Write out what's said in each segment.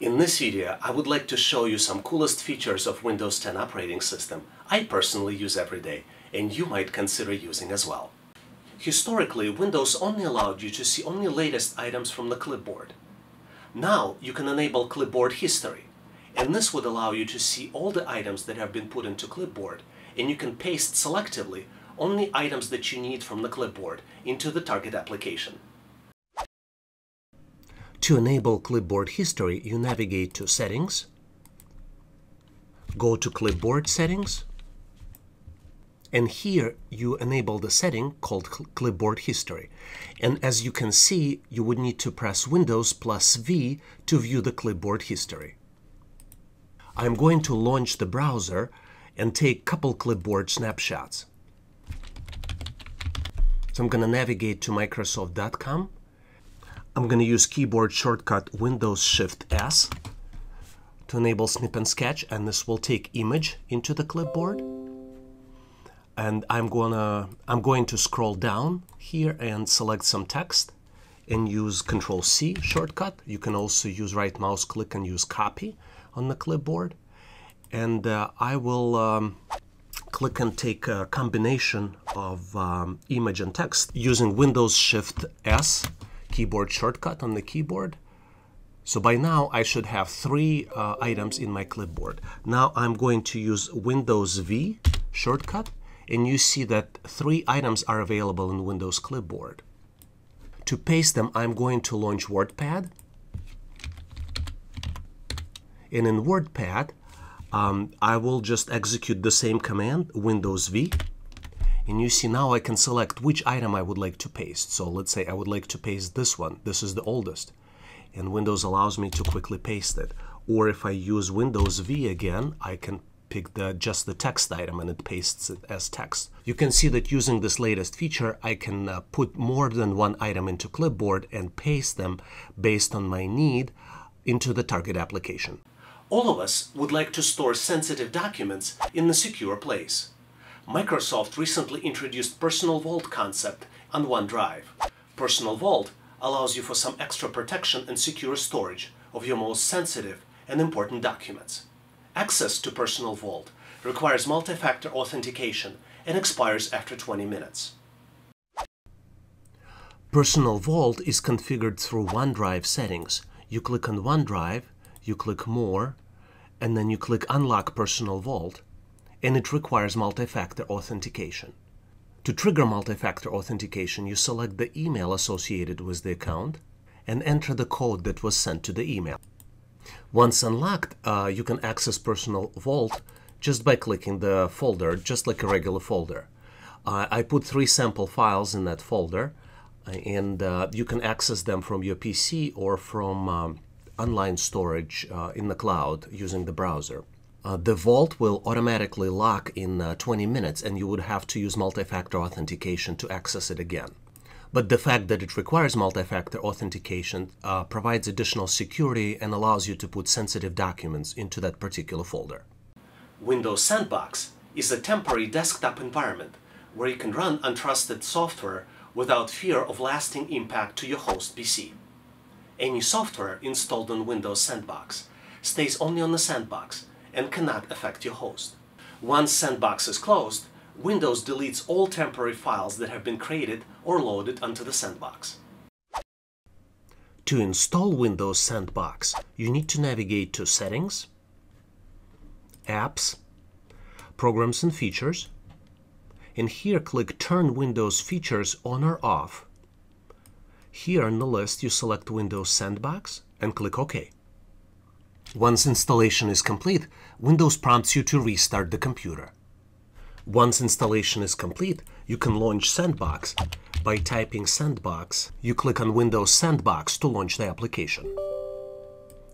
In this video, I would like to show you some coolest features of Windows 10 operating system I personally use every day, and you might consider using as well. Historically, Windows only allowed you to see only latest items from the clipboard. Now you can enable clipboard history, and this would allow you to see all the items that have been put into clipboard, and you can paste selectively only items that you need from the clipboard into the target application. To enable clipboard history, you navigate to Settings, go to Clipboard Settings, and here you enable the setting called Clipboard History. And as you can see, you would need to press Windows plus V to view the clipboard history. I'm going to launch the browser and take a couple clipboard snapshots. So I'm going to navigate to Microsoft.com I'm going to use keyboard shortcut Windows Shift S to enable snip and sketch and this will take image into the clipboard. And I'm gonna I'm going to scroll down here and select some text and use control C shortcut. You can also use right mouse click and use copy on the clipboard. And uh, I will um, click and take a combination of um, image and text using Windows Shift S keyboard shortcut on the keyboard. So by now I should have three uh, items in my clipboard. Now I'm going to use Windows V shortcut and you see that three items are available in Windows clipboard. To paste them I'm going to launch WordPad and in WordPad um, I will just execute the same command Windows V and you see now I can select which item I would like to paste. So let's say I would like to paste this one. This is the oldest. And Windows allows me to quickly paste it. Or if I use Windows V again, I can pick the, just the text item and it pastes it as text. You can see that using this latest feature, I can uh, put more than one item into clipboard and paste them based on my need into the target application. All of us would like to store sensitive documents in a secure place. Microsoft recently introduced Personal Vault concept on OneDrive. Personal Vault allows you for some extra protection and secure storage of your most sensitive and important documents. Access to Personal Vault requires multi-factor authentication and expires after 20 minutes. Personal Vault is configured through OneDrive settings. You click on OneDrive, you click More, and then you click Unlock Personal Vault, and it requires multi-factor authentication. To trigger multi-factor authentication, you select the email associated with the account and enter the code that was sent to the email. Once unlocked, uh, you can access Personal Vault just by clicking the folder, just like a regular folder. Uh, I put three sample files in that folder, and uh, you can access them from your PC or from um, online storage uh, in the cloud using the browser uh, the vault will automatically lock in uh, 20 minutes and you would have to use multi-factor authentication to access it again. But the fact that it requires multi-factor authentication uh, provides additional security and allows you to put sensitive documents into that particular folder. Windows Sandbox is a temporary desktop environment where you can run untrusted software without fear of lasting impact to your host PC. Any software installed on Windows Sandbox stays only on the sandbox and cannot affect your host. Once Sandbox is closed, Windows deletes all temporary files that have been created or loaded onto the Sandbox. To install Windows Sandbox, you need to navigate to Settings, Apps, Programs and Features, and here click Turn Windows Features on or off. Here on the list you select Windows Sandbox and click OK. Once installation is complete, Windows prompts you to restart the computer. Once installation is complete, you can launch Sandbox. By typing Sandbox, you click on Windows Sandbox to launch the application.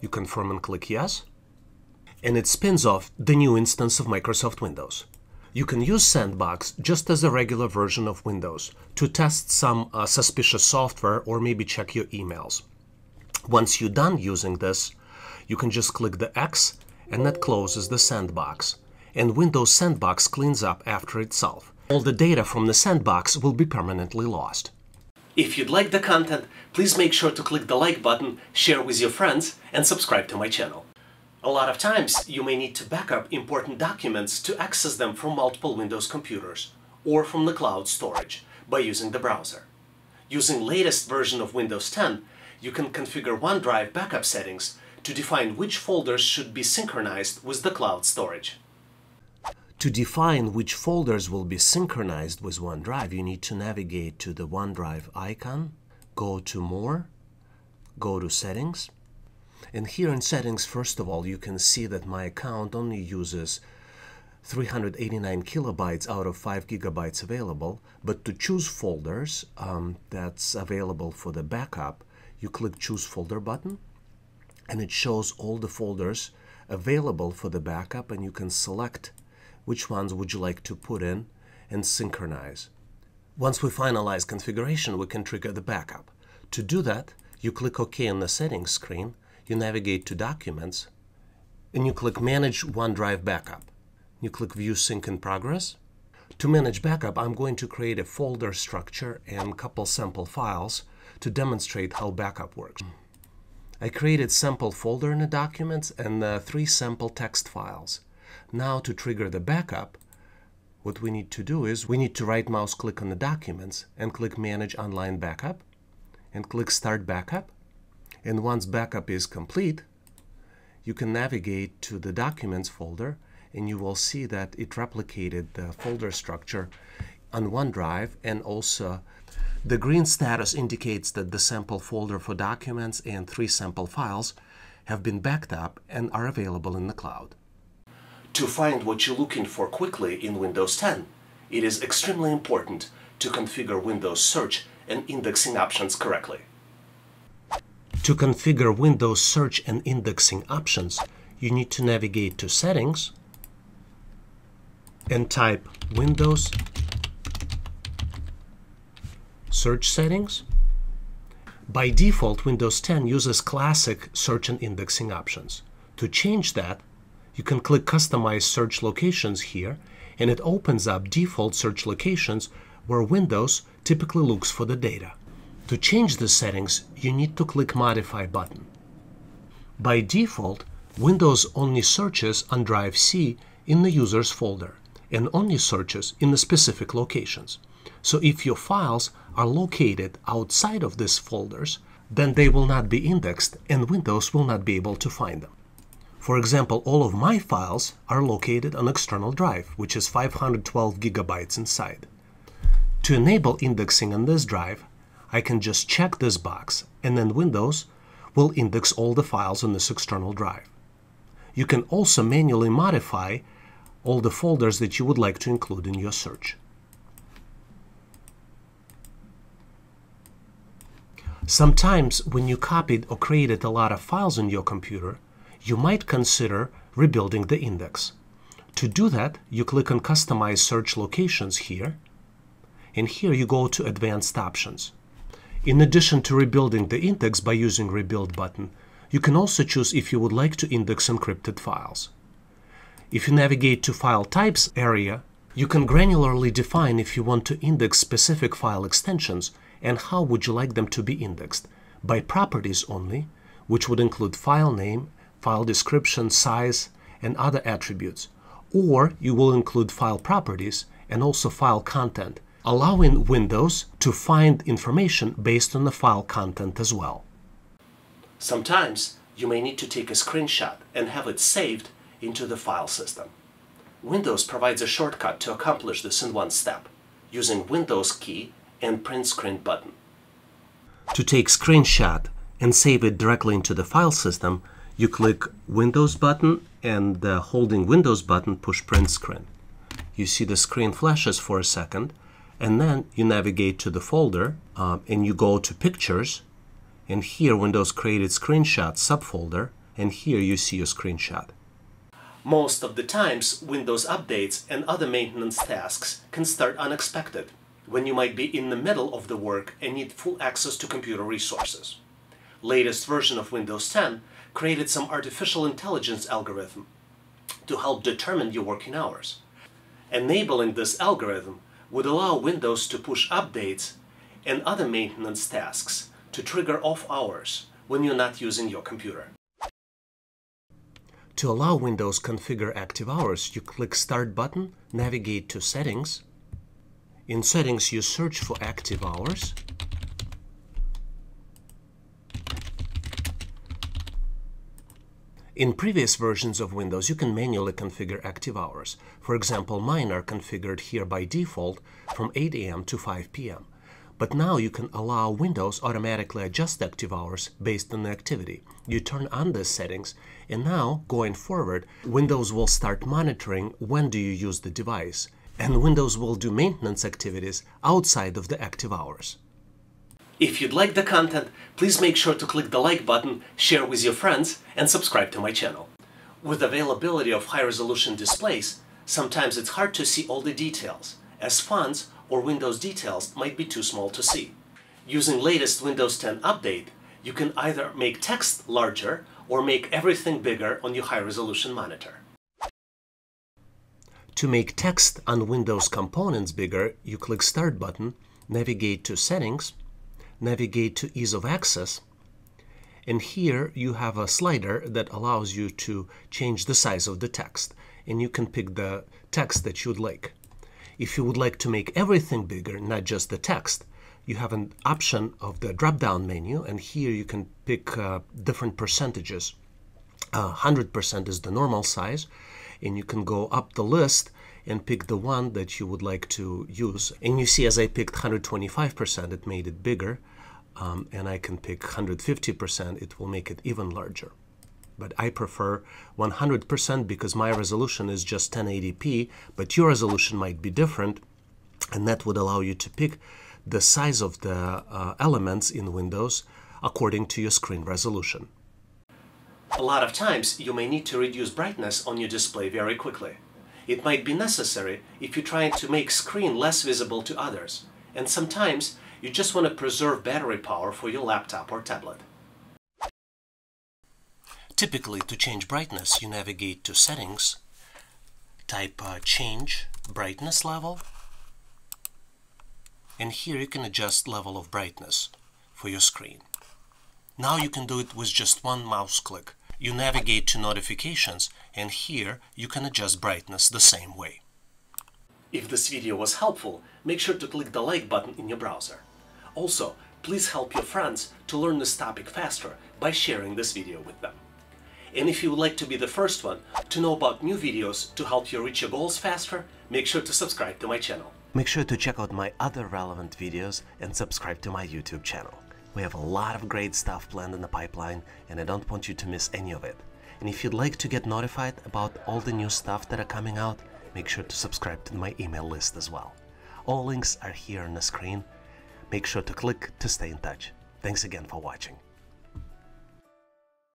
You confirm and click Yes, and it spins off the new instance of Microsoft Windows. You can use Sandbox just as a regular version of Windows to test some uh, suspicious software or maybe check your emails. Once you're done using this, you can just click the X and that closes the sandbox. And Windows Sandbox cleans up after itself. All the data from the sandbox will be permanently lost. If you'd like the content, please make sure to click the like button, share with your friends, and subscribe to my channel. A lot of times, you may need to backup important documents to access them from multiple Windows computers or from the cloud storage by using the browser. Using latest version of Windows 10, you can configure OneDrive backup settings to define which folders should be synchronized with the cloud storage. To define which folders will be synchronized with OneDrive, you need to navigate to the OneDrive icon, go to More, go to Settings, and here in Settings, first of all, you can see that my account only uses 389 kilobytes out of 5 gigabytes available, but to choose folders um, that's available for the backup, you click Choose Folder button, and it shows all the folders available for the backup, and you can select which ones would you like to put in and synchronize. Once we finalize configuration, we can trigger the backup. To do that, you click OK on the settings screen, you navigate to Documents, and you click Manage OneDrive Backup. You click View Sync in Progress. To manage backup, I'm going to create a folder structure and couple sample files to demonstrate how backup works. I created sample folder in the documents and uh, three sample text files. Now to trigger the backup, what we need to do is we need to right mouse click on the documents and click Manage Online Backup and click Start Backup. And once backup is complete, you can navigate to the Documents folder and you will see that it replicated the folder structure on OneDrive and also the green status indicates that the sample folder for documents and three sample files have been backed up and are available in the cloud. To find what you're looking for quickly in Windows 10, it is extremely important to configure Windows search and indexing options correctly. To configure Windows search and indexing options, you need to navigate to Settings and type Windows Search Settings. By default, Windows 10 uses classic search and indexing options. To change that, you can click Customize Search Locations here, and it opens up default search locations where Windows typically looks for the data. To change the settings, you need to click Modify button. By default, Windows only searches on Drive C in the Users folder and only searches in the specific locations. So if your files are located outside of these folders, then they will not be indexed and Windows will not be able to find them. For example, all of my files are located on external drive, which is 512 gigabytes inside. To enable indexing on this drive, I can just check this box and then Windows will index all the files on this external drive. You can also manually modify all the folders that you would like to include in your search. Sometimes when you copied or created a lot of files on your computer, you might consider rebuilding the index. To do that, you click on Customize Search Locations here, and here you go to Advanced Options. In addition to rebuilding the index by using Rebuild button, you can also choose if you would like to index encrypted files. If you navigate to File Types area, you can granularly define if you want to index specific file extensions and how would you like them to be indexed, by properties only, which would include file name file description, size, and other attributes. Or you will include file properties and also file content, allowing Windows to find information based on the file content as well. Sometimes you may need to take a screenshot and have it saved into the file system. Windows provides a shortcut to accomplish this in one step, using Windows key and print screen button. To take screenshot and save it directly into the file system, you click Windows button and the holding Windows button push print screen. You see the screen flashes for a second and then you navigate to the folder uh, and you go to pictures and here Windows created screenshot subfolder and here you see your screenshot. Most of the times Windows updates and other maintenance tasks can start unexpected when you might be in the middle of the work and need full access to computer resources. Latest version of Windows 10 created some artificial intelligence algorithm to help determine your working hours. Enabling this algorithm would allow Windows to push updates and other maintenance tasks to trigger off hours when you're not using your computer. To allow Windows configure active hours, you click Start button, navigate to Settings. In Settings, you search for active hours. In previous versions of Windows, you can manually configure active hours. For example, mine are configured here by default from 8 a.m. to 5 p.m. But now you can allow Windows automatically adjust active hours based on the activity. You turn on these settings and now, going forward, Windows will start monitoring when do you use the device and Windows will do maintenance activities outside of the active hours. If you'd like the content, please make sure to click the like button, share with your friends, and subscribe to my channel. With availability of high-resolution displays, sometimes it's hard to see all the details, as fonts or Windows details might be too small to see. Using latest Windows 10 update, you can either make text larger or make everything bigger on your high-resolution monitor. To make text on Windows components bigger, you click Start button, navigate to Settings, navigate to Ease of Access, and here you have a slider that allows you to change the size of the text, and you can pick the text that you'd like. If you would like to make everything bigger, not just the text, you have an option of the drop-down menu, and here you can pick uh, different percentages. 100% uh, is the normal size, and you can go up the list and pick the one that you would like to use. And you see as I picked 125%, it made it bigger, um, and I can pick 150%, it will make it even larger but I prefer 100% because my resolution is just 1080p, but your resolution might be different, and that would allow you to pick the size of the uh, elements in Windows according to your screen resolution. A lot of times you may need to reduce brightness on your display very quickly. It might be necessary if you're trying to make screen less visible to others, and sometimes you just want to preserve battery power for your laptop or tablet. Typically, to change brightness, you navigate to Settings, type uh, Change Brightness Level, and here you can adjust level of brightness for your screen. Now you can do it with just one mouse click. You navigate to Notifications, and here you can adjust brightness the same way. If this video was helpful, make sure to click the like button in your browser. Also, please help your friends to learn this topic faster by sharing this video with them. And if you would like to be the first one to know about new videos to help you reach your goals faster, make sure to subscribe to my channel. Make sure to check out my other relevant videos and subscribe to my YouTube channel. We have a lot of great stuff planned in the pipeline and I don't want you to miss any of it. And if you'd like to get notified about all the new stuff that are coming out, make sure to subscribe to my email list as well. All links are here on the screen. Make sure to click to stay in touch. Thanks again for watching.